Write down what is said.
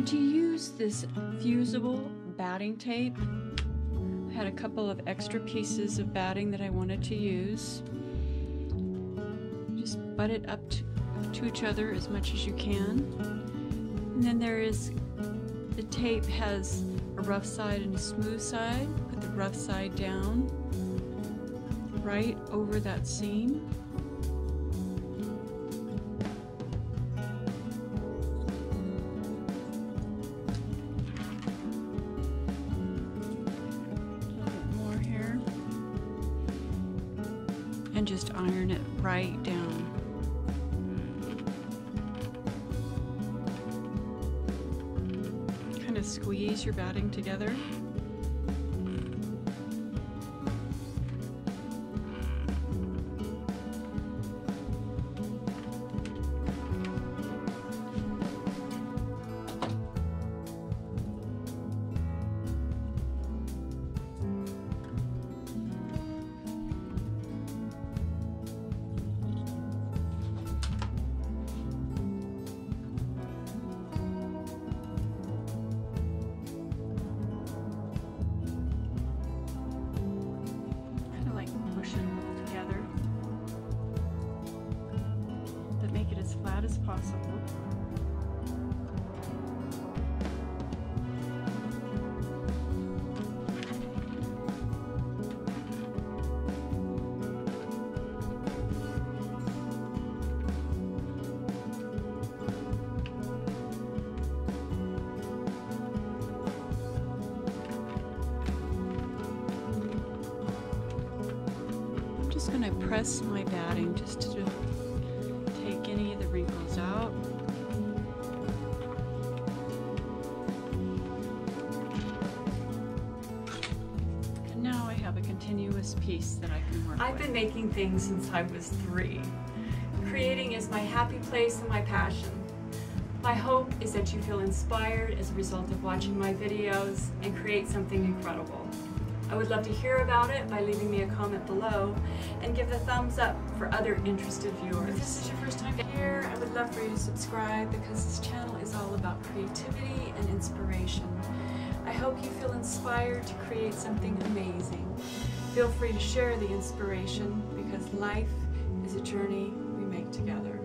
And to use this fusible batting tape, I had a couple of extra pieces of batting that I wanted to use. Just butt it up to, to each other as much as you can. And then there is, the tape has a rough side and a smooth side. Put the rough side down right over that seam. And just iron it right down. Kind of squeeze your batting together. Just going to press my batting just to take any of the wrinkles out. And now I have a continuous piece that I can work I've with. been making things since I was three. Creating is my happy place and my passion. My hope is that you feel inspired as a result of watching my videos and create something incredible. I would love to hear about it by leaving me a comment below and give a thumbs up for other interested viewers. If this is your first time here, I would love for you to subscribe because this channel is all about creativity and inspiration. I hope you feel inspired to create something amazing. Feel free to share the inspiration because life is a journey we make together.